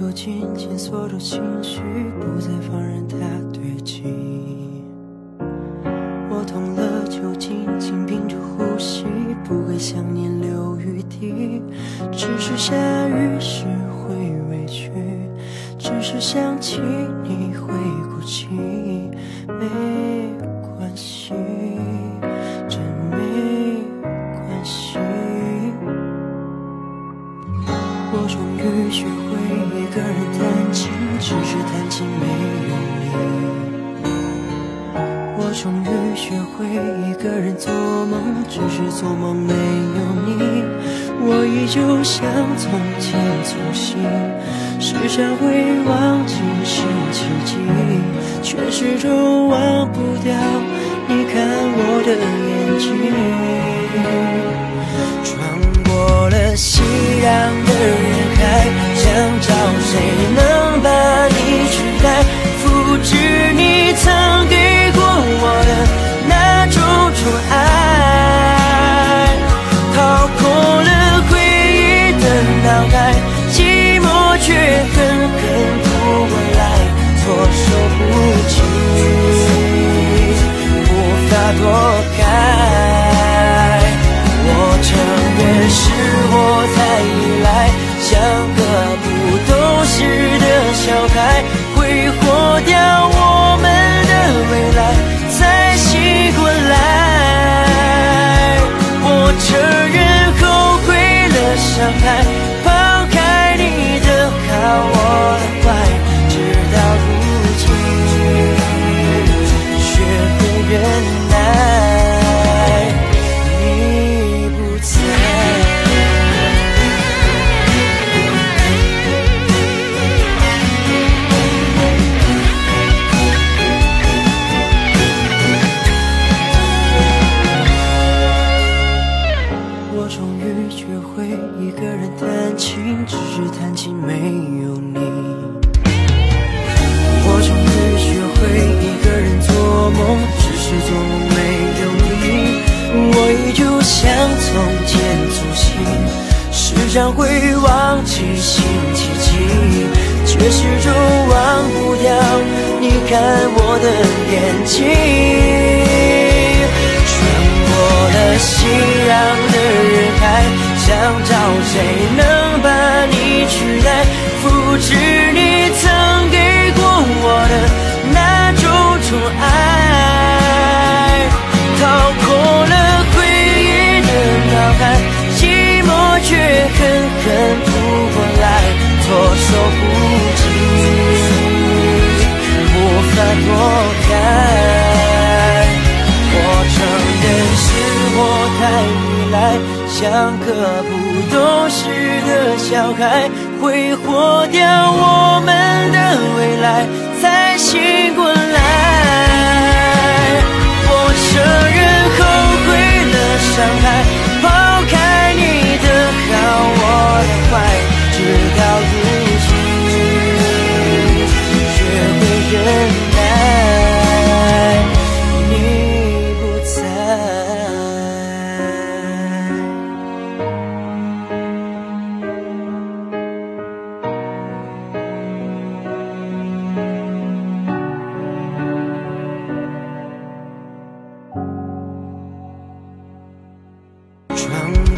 就紧紧锁住情绪，不再放任它堆积。我痛了就紧紧屏住呼吸，不会想念留余地。只是下雨时会委屈，只是想起你会哭泣，没终于学会一个人弹琴，只是弹琴没有你。我终于学会一个人做梦，只是做梦没有你。我依旧像从前粗心，时常会忘记星期几，却始终忘不掉你看我的眼睛。终于学会一个人弹琴，只是弹琴没有你。我终于学会一个人做梦，只是做梦没有你。我依旧像从前粗心，时常会忘记星期几，却始终忘不掉你看我的眼睛。是你曾给过我的那种宠爱，掏空了回忆的脑海，寂寞却狠狠扑过来，措手不及，无法躲开。我承认是我太依赖，像个不懂事的小孩，挥霍掉我们的未来，才醒过来。我承认后悔了，伤害，窗